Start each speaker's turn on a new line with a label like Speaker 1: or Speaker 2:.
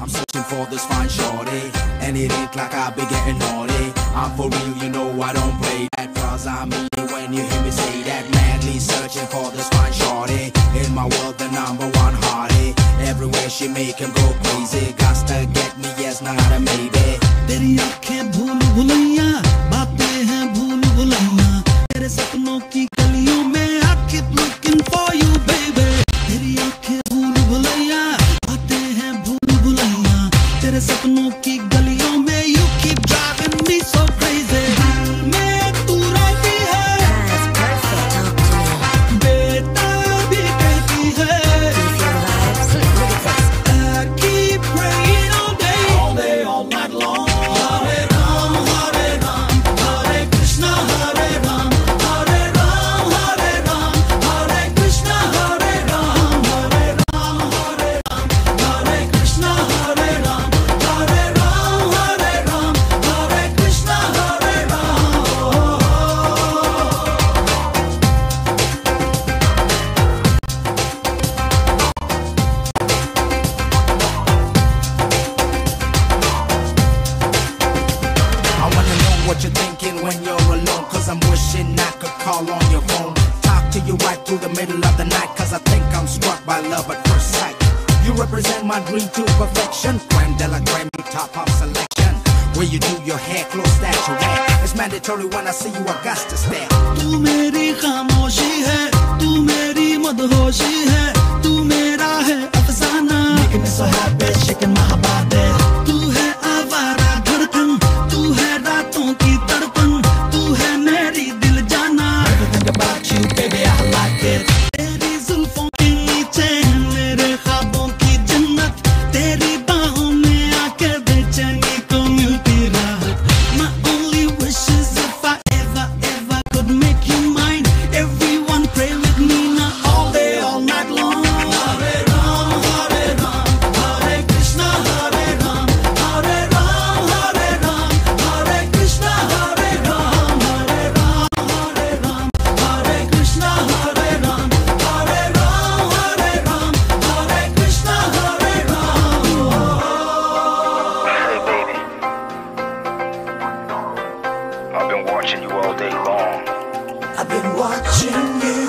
Speaker 1: i'm searching for this fine shorty. And it ain't like I be getting naughty. I'm for real, you know I don't play that. Cause I mean when you hear me say that. Madly searching for this fine shorty. In my world the number one hottie. Everywhere she make him go crazy. Gotta get me, yes, not a maybe Teri aankhein bhool what you're thinking when you're alone. Cause I'm wishing I could call on your phone. Talk to you right through the middle of the night. Cause I think I'm struck by love at first sight. You represent my dream to perfection. Creme de la creme, you top of selection. Where you do your hair, close that you wear. It's mandatory when I see you, I got to stare.
Speaker 2: तू मेरी खामोशी है तू मेरी मदहोशी है तू मेरा है अफसाना Making me so happy been watching you all day long. I've been watching you.